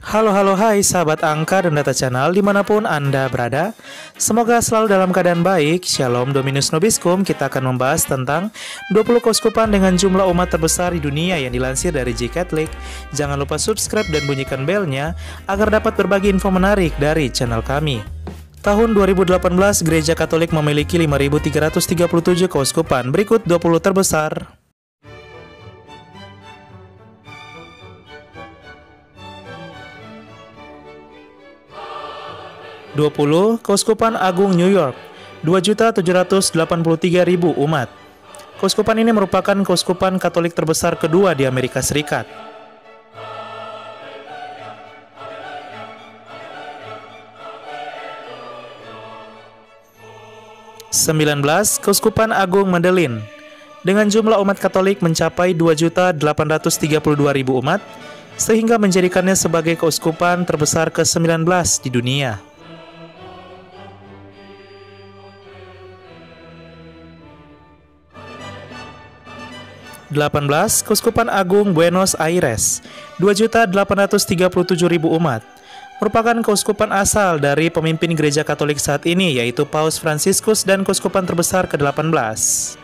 Halo halo hai sahabat angka dan data channel di mana pun anda berada. Semoga selalu dalam keadaan baik. Shalom Dominus Nobiscum. Kita akan membahas tentang 20 keuskupan dengan jumlah umat terbesar di dunia yang dilansir dari J Catholic. Jangan lupa subscribe dan bunyikan belnya Agar dapat berbagi info menarik dari channel kami. Tahun 2018, Gereja Katolik memiliki 5.337 keuskupan. Berikut 20 terbesar. 20. Keuskupan Agung New York 2.783.000 umat Keuskupan ini merupakan keuskupan Katolik terbesar kedua di Amerika Serikat. Sembilan belas, Keuskupan Agung Mandelin dengan jumlah umat Katolik mencapai 2.832.000 umat, sehingga menjadikannya sebagai keuskupan terbesar ke-19 di dunia. 18 Kuskupan Agung Buenos Aires. 2.837.000 umat. Merupakan keuskupan asal dari pemimpin gereja Katolik saat ini yaitu Paus Fransiskus dan keuskupan terbesar ke-18.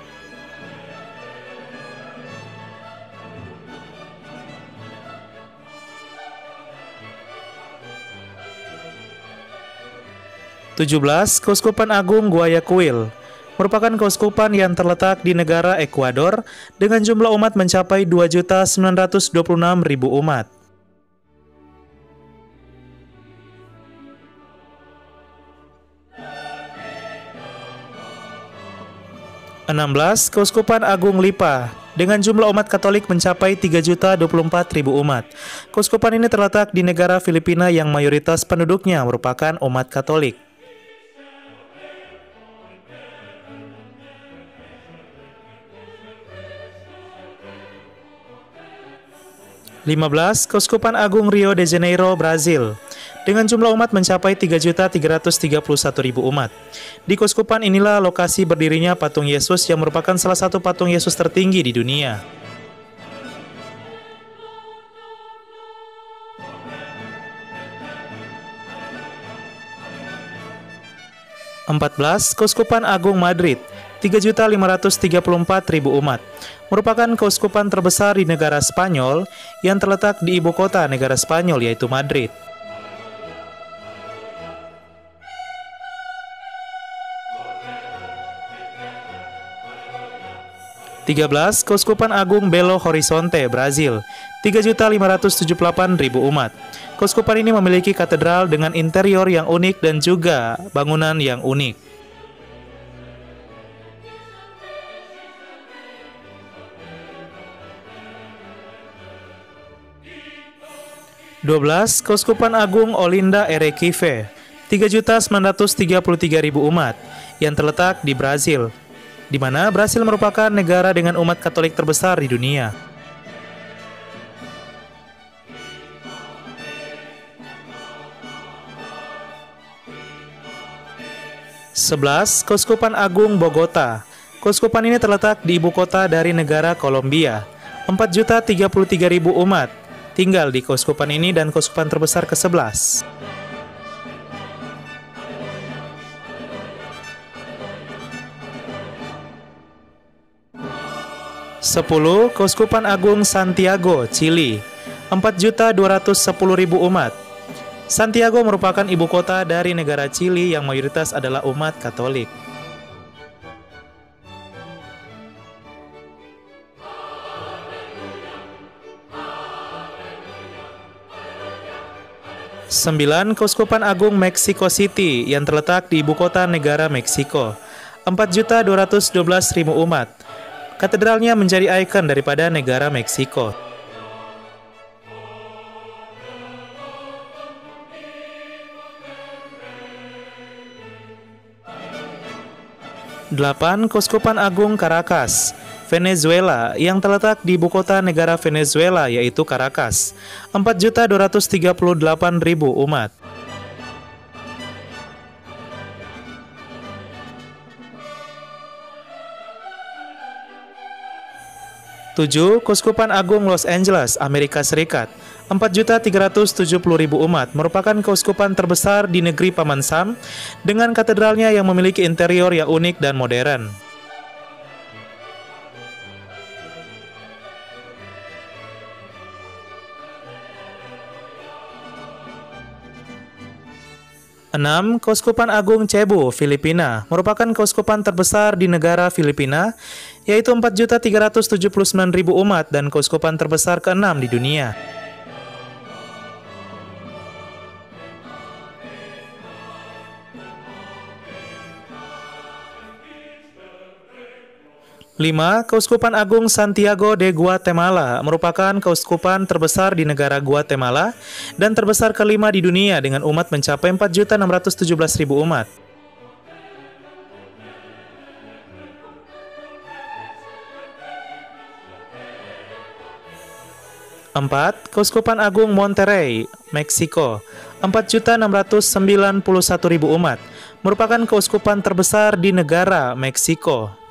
Tujuh belas Keuskupan Agung Guayaquil merupakan keuskupan yang terletak di negara Ekuador dengan jumlah umat mencapai 2.926.000 umat. Enam belas Keuskupan Agung Lipa dengan jumlah umat Katolik mencapai 3.024.000 umat. Keuskupan ini terletak di negara Filipina yang mayoritas penduduknya merupakan umat Katolik. 15. Keuskupan Agung Rio de Janeiro, Brazil dengan jumlah umat mencapai 3.331.000 umat. Di Keuskupan inilah lokasi berdirinya patung Yesus yang merupakan salah satu patung Yesus tertinggi di dunia. Empat belas Keuskupan Agung Madrid 3.534.000 umat, merupakan keuskupan terbesar di negara Spanyol yang terletak di ibu kota negara Spanyol yaitu Madrid. Tiga belas Keuskupan Agung Belo Horizonte, Brazil, 3.578.000 umat. Keuskupan ini memiliki katedral dengan interior yang unik dan juga bangunan yang unik. 12. Keuskupan Agung Olinda Erekive 3.933.000 umat yang terletak di Brazil, di mana Brasil merupakan negara dengan umat Katolik terbesar di dunia. Sebelas, Keuskupan Agung Bogota. Keuskupan ini terletak di ibu kota dari negara Kolombia. 4.033.000 umat tinggal di keuskupan ini dan keuskupan terbesar ke-11. Sepuluh, Keuskupan Agung Santiago, Chili, 4.210.000 umat. Santiago merupakan ibu kota dari negara Chili yang mayoritas adalah umat Katolik. 9. Keuskupan Agung Mexico City yang terletak di ibu kota negara Meksiko. 4.212.000 umat. Katedralnya menjadi ikon daripada negara Meksiko. Delapan, Keuskupan Agung Caracas Venezuela yang terletak di ibu kota negara Venezuela yaitu Caracas. 4.238.000 umat. Tujuh, Kuskupan Agung Los Angeles, Amerika Serikat. 4.370.000 umat merupakan keuskupan terbesar di negeri Paman Sam dengan katedralnya yang memiliki interior yang unik dan modern. 6. Keuskupan Agung Cebu, Filipina, merupakan keuskupan terbesar di negara Filipina, yaitu 4.379.000 umat dan keuskupan terbesar ke-6 di dunia. 5. Keuskupan Agung Santiago de Guatemala merupakan keuskupan terbesar di negara Guatemala dan terbesar kelima di dunia dengan umat mencapai 4.617.000 umat. 4. Keuskupan Agung Monterrey, Meksiko, 4.691.000 umat, merupakan keuskupan terbesar di negara Meksiko.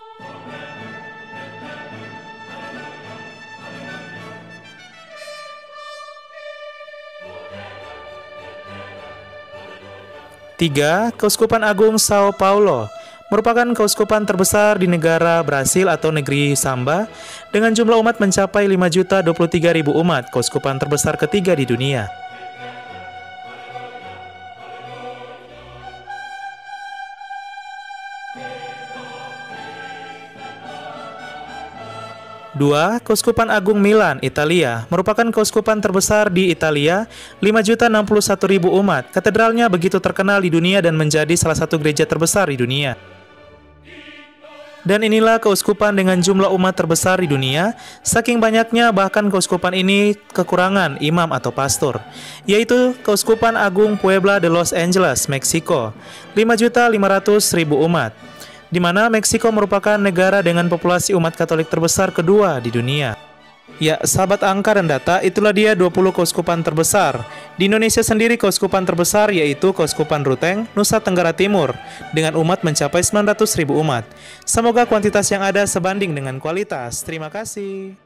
Tiga, Keuskupan Agung Sao Paulo merupakan keuskupan terbesar di negara Brasil atau negeri Samba dengan jumlah umat mencapai 5.023.000 umat, keuskupan terbesar ketiga di dunia. Dua, Keuskupan Agung Milan, Italia, merupakan keuskupan terbesar di Italia, 5.061.000 umat. Katedralnya begitu terkenal di dunia dan menjadi salah satu gereja terbesar di dunia. Dan inilah keuskupan dengan jumlah umat terbesar di dunia, saking banyaknya bahkan keuskupan ini kekurangan imam atau pastor, yaitu Keuskupan Agung Puebla de Los Angeles, Meksiko, 5.500.000 umat di mana Meksiko merupakan negara dengan populasi umat Katolik terbesar kedua di dunia. Ya, sahabat angka dan data, itulah dia 20 keuskupan terbesar. Di Indonesia sendiri keuskupan terbesar yaitu Keuskupan Ruteng, Nusa Tenggara Timur, dengan umat mencapai 900 ribu umat. Semoga kuantitas yang ada sebanding dengan kualitas. Terima kasih.